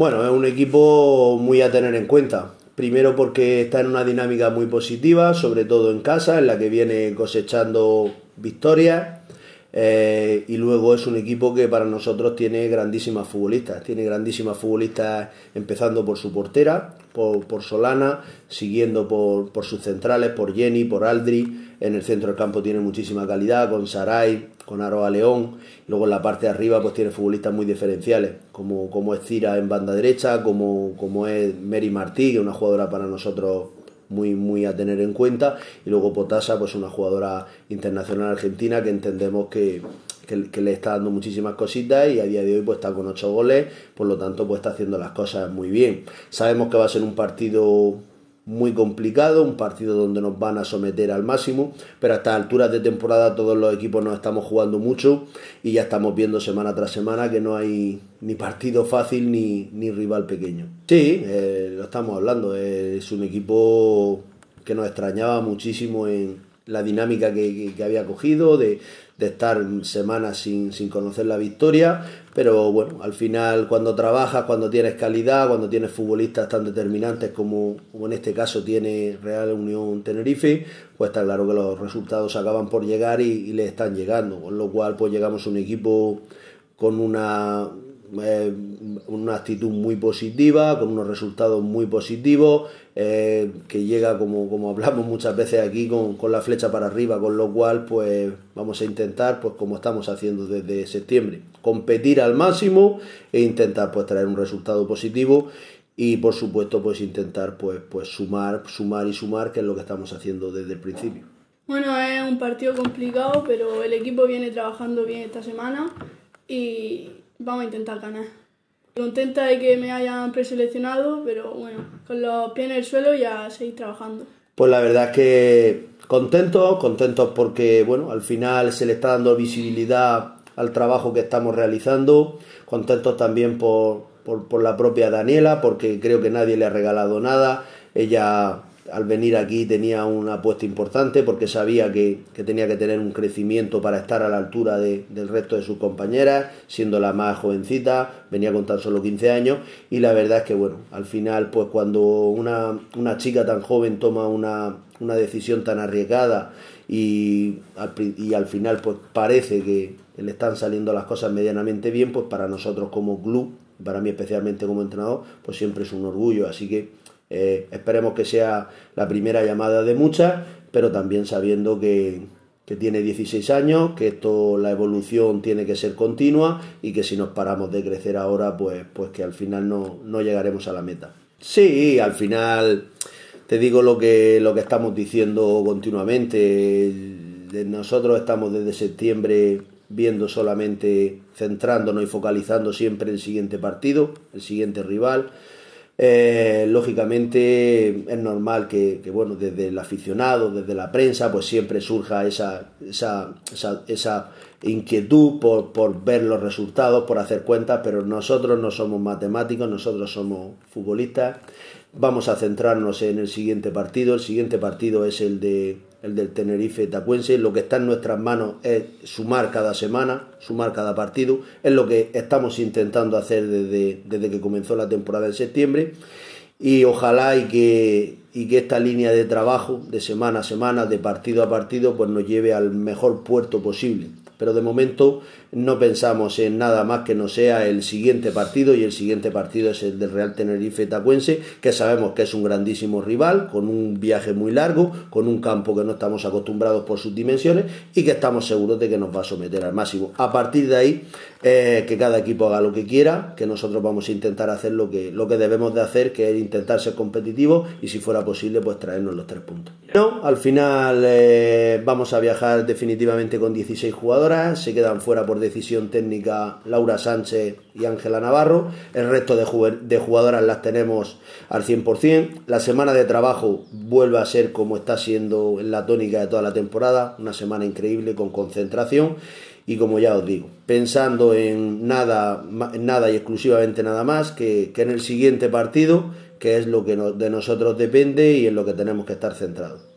Bueno, es un equipo muy a tener en cuenta. Primero porque está en una dinámica muy positiva, sobre todo en casa, en la que viene cosechando victorias. Eh, y luego es un equipo que para nosotros tiene grandísimas futbolistas. Tiene grandísimas futbolistas empezando por su portera, por, Solana, siguiendo por, por, sus centrales, por Jenny, por Aldri. En el centro del campo tiene muchísima calidad, con Saray, con Aroa León. Luego en la parte de arriba pues tiene futbolistas muy diferenciales, como, como es Cira en banda derecha, como, como es Mary Martí, que es una jugadora para nosotros muy, muy a tener en cuenta. Y luego Potasa, pues una jugadora internacional argentina que entendemos que, que, le está dando muchísimas cositas y a día de hoy pues está con ocho goles, por lo tanto pues está haciendo las cosas muy bien. Sabemos que va a ser un partido muy complicado, un partido donde nos van a someter al máximo, pero a estas alturas de temporada todos los equipos nos estamos jugando mucho y ya estamos viendo semana tras semana que no hay ni partido fácil ni, ni rival pequeño. Sí, eh, lo estamos hablando, es un equipo que nos extrañaba muchísimo en la dinámica que, que había cogido, de, de estar semanas sin, sin, conocer la victoria, pero bueno, al final cuando trabajas, cuando tienes calidad, cuando tienes futbolistas tan determinantes como, como, en este caso tiene Real Unión Tenerife, pues está claro que los resultados acaban por llegar y, le están llegando, con lo cual pues llegamos a un equipo con una eh, una actitud muy positiva, con unos resultados muy positivos, eh, que llega, como, como hablamos muchas veces aquí, con, con, la flecha para arriba, con lo cual pues vamos a intentar, pues como estamos haciendo desde septiembre, competir al máximo e intentar pues traer un resultado positivo y por supuesto pues intentar pues, pues sumar, sumar y sumar, que es lo que estamos haciendo desde el principio. Bueno, es un partido complicado, pero el equipo viene trabajando bien esta semana y, vamos a intentar ganar. Contenta de que me hayan preseleccionado, pero bueno, con los pies en el suelo ya seguir trabajando. Pues la verdad es que contentos, contentos porque bueno, al final se le está dando visibilidad al trabajo que estamos realizando, contentos también por, por, por la propia Daniela, porque creo que nadie le ha regalado nada, ella al venir aquí tenía una apuesta importante porque sabía que, tenía que tener un crecimiento para estar a la altura del resto de sus compañeras, siendo la más jovencita, venía con tan solo 15 años y la verdad es que bueno, al final pues cuando una, una chica tan joven toma una, una decisión tan arriesgada y al, y al final pues parece que le están saliendo las cosas medianamente bien, pues para nosotros como club, para mí especialmente como entrenador, pues siempre es un orgullo, así que eh, esperemos que sea la primera llamada de muchas, pero también sabiendo que, que tiene 16 años, que esto, la evolución tiene que ser continua y que si nos paramos de crecer ahora, pues, pues que al final no, no llegaremos a la meta. Sí, al final te digo lo que, lo que estamos diciendo continuamente. Nosotros estamos desde septiembre viendo solamente, centrándonos y focalizando siempre el siguiente partido, el siguiente rival. Eh, lógicamente es normal que, bueno, desde el aficionado, desde la prensa, pues siempre surja esa, esa, esa, inquietud por, por, ver los resultados, por hacer cuentas, pero nosotros no somos matemáticos, nosotros somos futbolistas. Vamos a centrarnos en el siguiente partido. El siguiente partido es el de el del Tenerife Tacuense. Lo que está en nuestras manos es sumar cada semana, sumar cada partido. Es lo que estamos intentando hacer desde, desde que comenzó la temporada en septiembre. Y ojalá y que, y que esta línea de trabajo, de semana a semana, de partido a partido, pues nos lleve al mejor puerto posible pero de momento no pensamos en nada más que no sea el siguiente partido y el siguiente partido es el del Real Tenerife Tacuense, que sabemos que es un grandísimo rival, con un viaje muy largo, con un campo que no estamos acostumbrados por sus dimensiones y que estamos seguros de que nos va a someter al máximo. A partir de ahí, eh, que cada equipo haga lo que quiera, que nosotros vamos a intentar hacer lo que, lo que debemos de hacer, que es intentar ser competitivos y si fuera posible, pues traernos los tres puntos. No, al final eh, vamos a viajar definitivamente con 16 jugadores se quedan fuera por decisión técnica Laura Sánchez y Ángela Navarro, el resto de, jugadoras las tenemos al 100%, la semana de trabajo vuelve a ser como está siendo en la tónica de toda la temporada, una semana increíble con concentración. Y como ya os digo, pensando en nada, nada y exclusivamente nada más que en el siguiente partido, que es lo que de nosotros depende y en lo que tenemos que estar centrados.